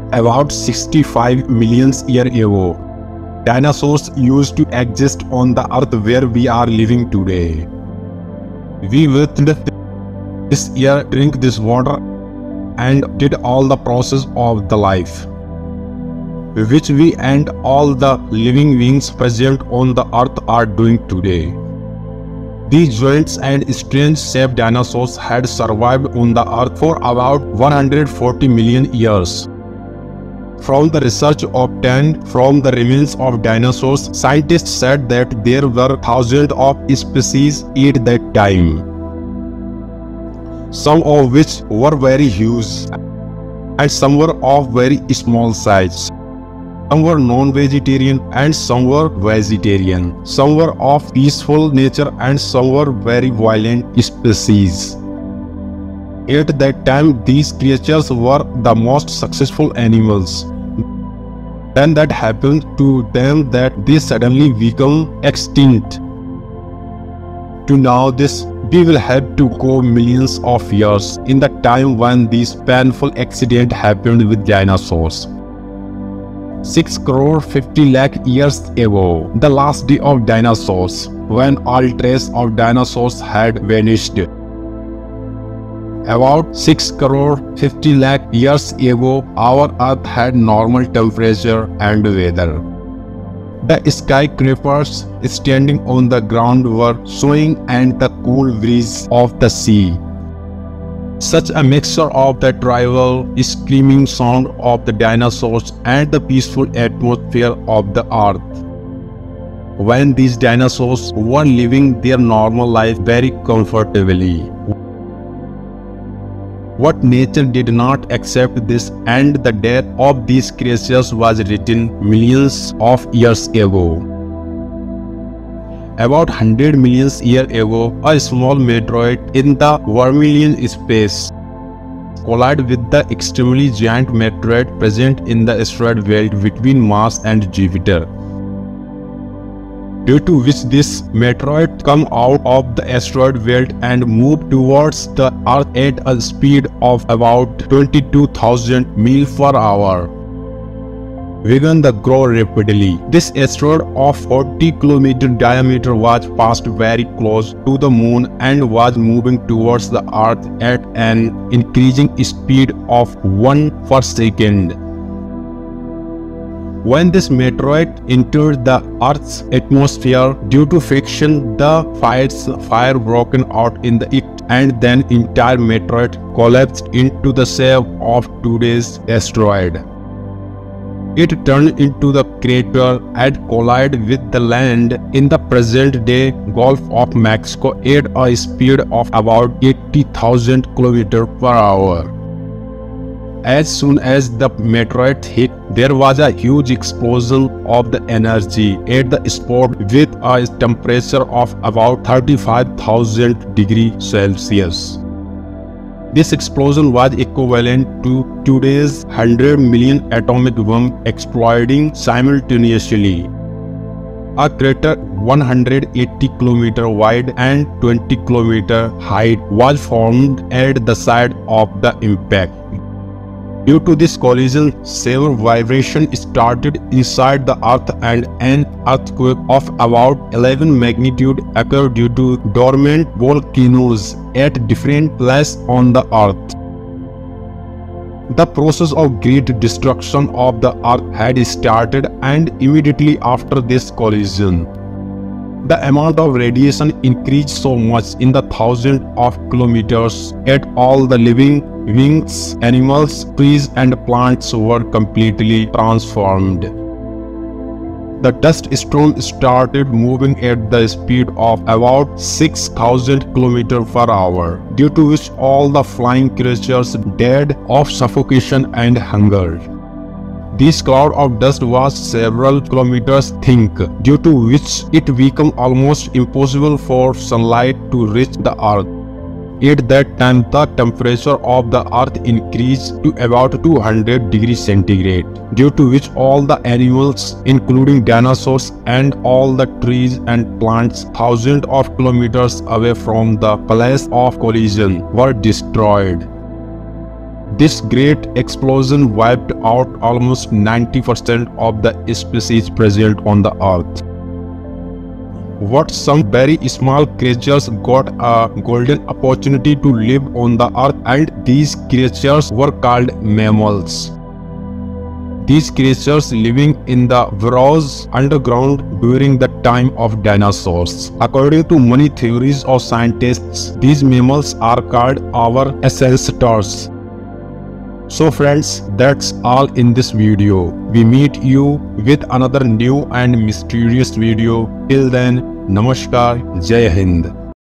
About 65 million years ago, dinosaurs used to exist on the earth where we are living today. We witnessed this air, drink this water, and did all the process of the life which we and all the living beings present on the earth are doing today. These giants and strange shaped dinosaurs had survived on the earth for about 140 million years. From the research obtained from the remains of dinosaurs, scientists said that there were thousands of species at that time, some of which were very huge and some were of very small size. Some were non-vegetarian and some were vegetarian. Some were of peaceful nature and some were very violent species. At that time, these creatures were the most successful animals. Then that happened to them that they suddenly become extinct. To know this, we will have to go millions of years in the time when this painful accident happened with dinosaurs. 6 crore 50 lakh years ago, the last day of dinosaurs, when all trace of dinosaurs had vanished. About 6 crore 50 lakh years ago, our earth had normal temperature and weather. The skyscrapers standing on the ground were swaying and the cool breeze of the sea such a mixture of the tribal screaming sound of the dinosaurs and the peaceful atmosphere of the earth. When these dinosaurs were living their normal life very comfortably. What nature did not accept this and the death of these creatures was written millions of years ago. About 100 million years ago, a small meteoroid in the Vermilion space collided with the extremely giant meteoroid present in the asteroid belt between Mars and Jupiter. Due to which this meteoroid come out of the asteroid belt and move towards the Earth at a speed of about 22,000 miles per hour began to grow rapidly. This asteroid of 40 km diameter was passed very close to the moon and was moving towards the earth at an increasing speed of 1 per second. When this meteorite entered the Earth's atmosphere due to friction, the fires fire broken out in the it and then entire meteorite collapsed into the shape of today's asteroid. It turned into the crater and collided with the land in the present-day Gulf of Mexico at a speed of about 80,000 km per hour. As soon as the meteorite hit, there was a huge explosion of the energy at the spot with a temperature of about 35,000 degrees Celsius. This explosion was equivalent to today's 100 million atomic bomb exploding simultaneously. A crater 180 km wide and 20 km height was formed at the site of the impact. Due to this collision, severe vibration started inside the earth and an earthquake of about 11 magnitude occurred due to dormant volcanoes at different places on the earth. The process of great destruction of the earth had started and immediately after this collision, the amount of radiation increased so much in the thousands of kilometers at all the living beings, animals, trees and plants were completely transformed. The dust storm started moving at the speed of about 6000 km per hour, due to which all the flying creatures died of suffocation and hunger. This cloud of dust was several kilometers thick, due to which it became almost impossible for sunlight to reach the earth. At that time, the temperature of the earth increased to about 200 degrees centigrade, due to which all the animals, including dinosaurs and all the trees and plants thousands of kilometers away from the place of collision, were destroyed. This great explosion wiped out almost 90% of the species present on the earth. What some very small creatures got a golden opportunity to live on the earth and these creatures were called mammals. These creatures living in the Burrows underground during the time of dinosaurs. According to many theories of scientists, these mammals are called our ancestors. So friends, that's all in this video. We meet you with another new and mysterious video. Till then, नमस्कार जय हिंद।